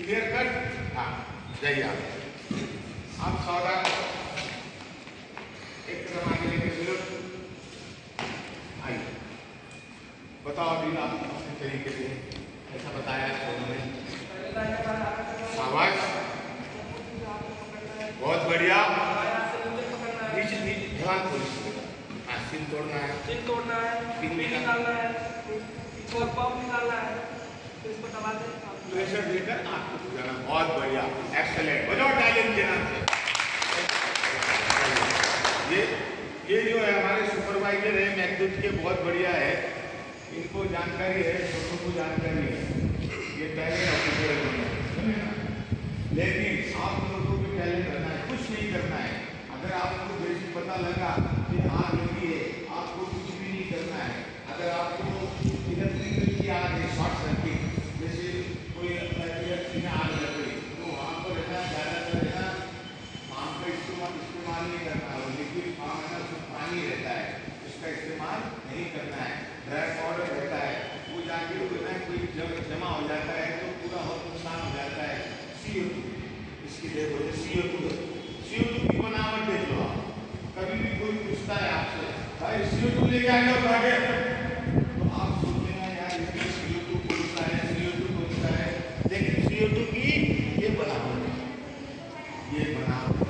Clear cut हाँ जाइए आप आप सौदा एक कदम आगे लेके चलो। आइए। बताओ अभी आप अपने तरीके से। ऐसा बताया सोनू ने। शाबाश बहुत बढ़िया। नीचे नीचे। ध्यान हाँ तोड़ना है। तोड़ना है। पिन निकालना है पंप निकालना है। तो इसको दबा दे प्रेशर देकर आपको बुझाना बहुत बढ़िया। एक्सलेंट बजाओ टैलेंट के नाम से। ये ये जो है हमारे सुपरवाइजर है मैकदूत के, बहुत बढ़िया है। इनको जानकारी है छोटों को जानकारी है। ये पहले ऑफिसर लेकिन आप लोगों को भी टैलेंट करना है। कुछ नहीं करना है। अगर आपको जैसे पता लगा कि आग लगी है आपको कुछ भी नहीं करना है अगर आपको इलेक्ट्रिकल की आग है शॉर्ट सर्किट जैसे कोई इलेक्ट्रिक में आग लग गई तो वहाँ पर रहना ज़्यादातर है ना पाम का इस्तेमाल नहीं करना है लिक्विड पाम है ना, उसमें पानी रहता है, उसका इस्तेमाल नहीं करना है ड्राई पाउडर रहता है, वो जाके वो ना कोई जब जमा हो जाता है तो पूरा बहुत नुकसान हो जाता है। सी ओ टू इसकी देखो ये सी ओ टू सी ओ टू की बनावट देख लो आप कभी भी कोई पूछता है आपसे, भाई सी ओ टू लेके आ जाओ भागे तो हैं है है? लेकिन सी टू की ये है है। है है है बनावट